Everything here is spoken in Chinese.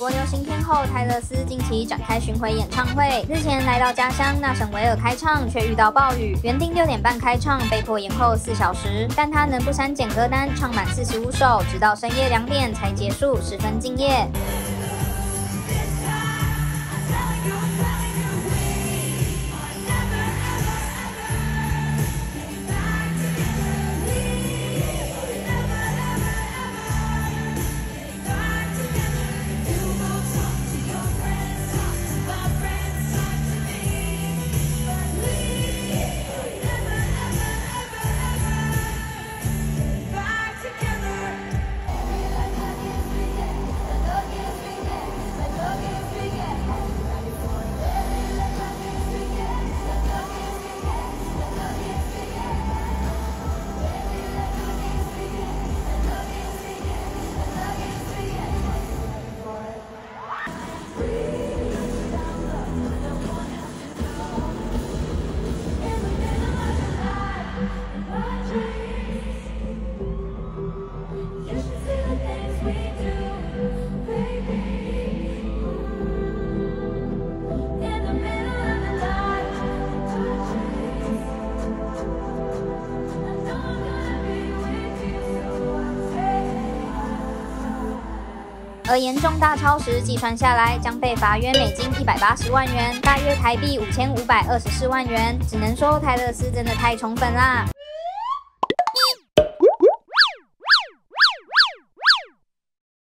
国流行天后泰勒斯近期展开巡回演唱会，日前来到家乡纳什维尔开唱，却遇到暴雨，原定六点半开唱，被迫延后四小时。但他能不删减歌单，唱满四十五首，直到深夜两点才结束，十分敬业。而严重大超时计算下来，将被罚约美金一百八十万元，大约台币五千五百二十四万元。只能说泰勒斯真的太宠粉啦！